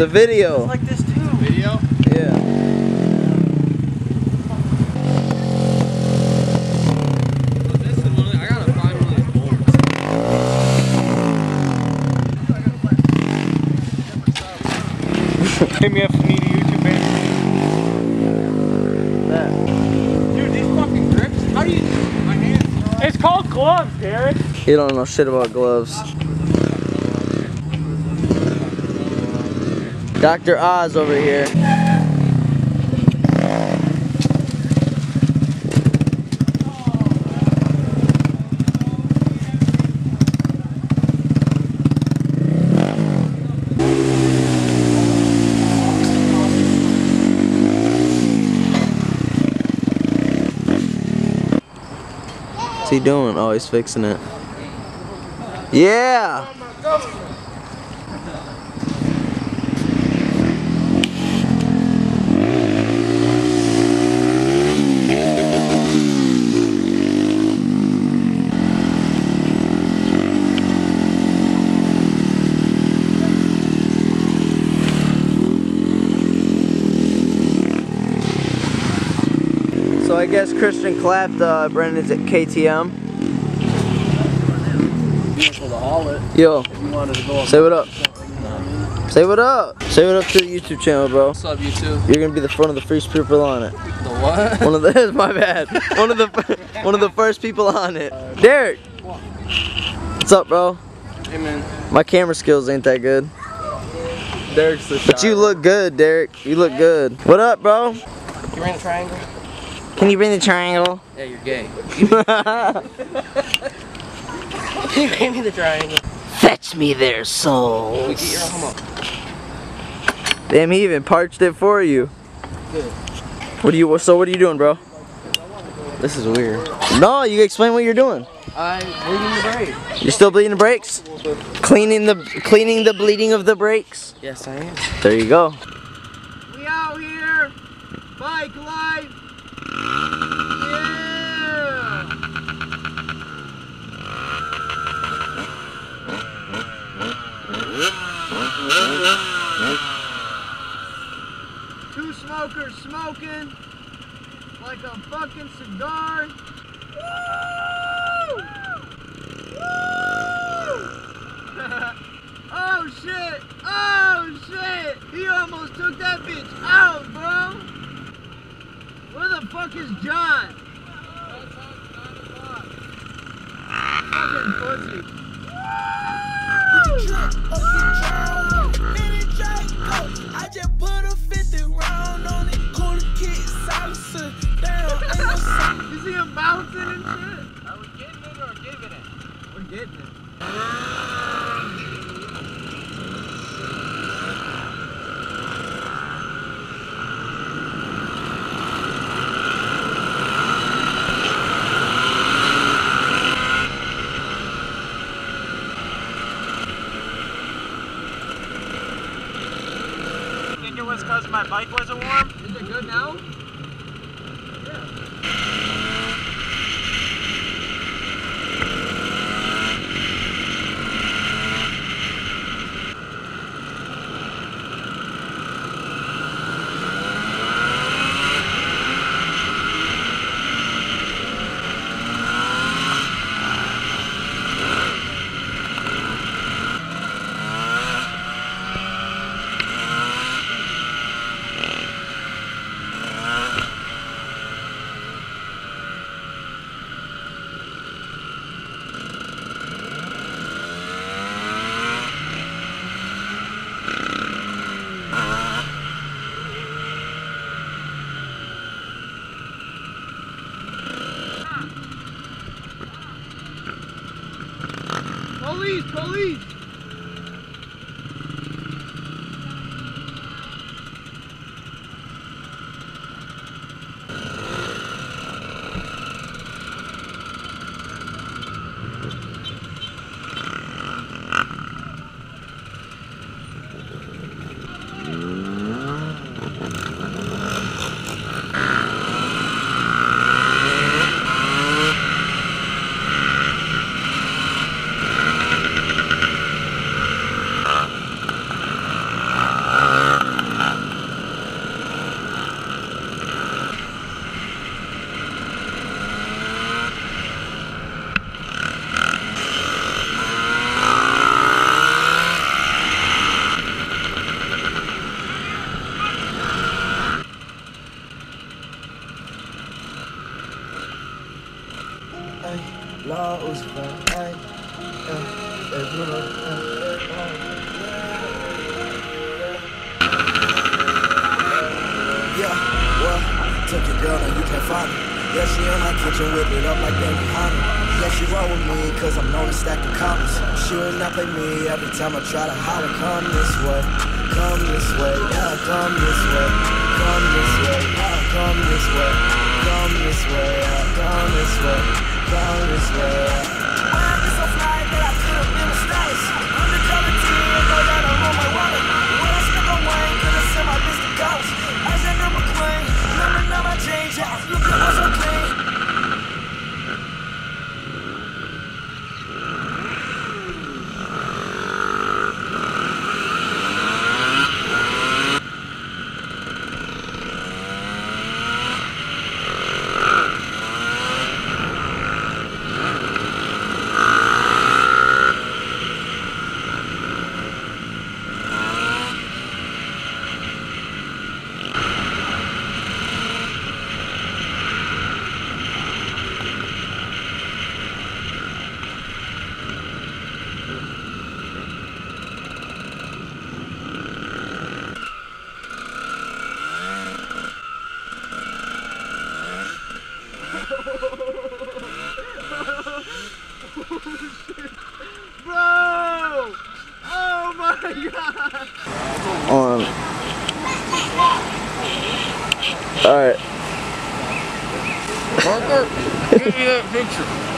It's a video. like this too. Video? Yeah. This is one of the, I gotta find one of these bolts. Hit me up if you need a YouTube man. Dude, these fucking grips. How do you? My hands. It's called gloves, Derek. You don't know shit about gloves. Dr. Oz over here. What's he doing? Oh, he's fixing it. Yeah! I guess Christian clapped uh, Brendan's at KTM. Yo, say what up. Say what up. Say what up to the YouTube channel, bro. What's up, YouTube? You're gonna be the front of the first people on it. The what? One of the my bad. One of the one of the first people on it. Derek. What's up, bro? Hey, man. My camera skills ain't that good. Derek's the But you look good, Derek. You look good. What up, bro? You ran a triangle? Can you bring the triangle? Yeah, you're gay. Can You gave me the triangle. Fetch me their We souls. get your home. Damn, he even parched it for you. What do you? So what are you doing, bro? This is weird. No, you explain what you're doing. I'm bleeding the brake. You're still bleeding the brakes? Cleaning the cleaning the bleeding of the brakes. Yes, I am. There you go. We out here. Bike life. Two smokers smoking like a fucking cigar. Woo! Woo! oh shit! Oh shit! He almost took that bitch out, bro! Where the fuck is John? Fucking pussy. Because my bike wasn't warm? Is it good now? Police, police! Law was fun. Hey, yeah, well, took your girl, now you can't find her. Yeah, she in my kitchen, whip it up like Danny Hanna. Yeah, she roll with me, cause I'm known to stack the commas. She will not play me every time I try to holler. Come this way, come this way, yeah, come this way, come this way, yeah, come this way, come this way, come this way, down this way, yeah. Why I get so fly that I could've been a? Oh On. Alright. Parker, give me that picture.